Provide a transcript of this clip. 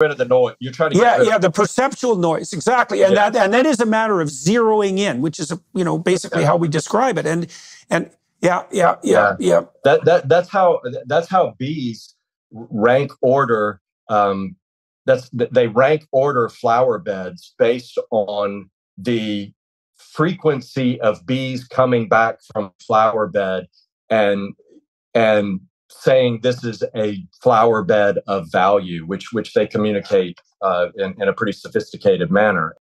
rid of the noise. You're trying to yeah, yeah, the perceptual noise exactly, and yeah. that and that is a matter of zeroing in, which is you know basically yeah. how we describe it, and and yeah, yeah, yeah, yeah. That that that's how that's how bees rank order. Um, that's they rank order flower beds based on the frequency of bees coming back from flower bed and and saying this is a flower bed of value, which which they communicate uh, in, in a pretty sophisticated manner.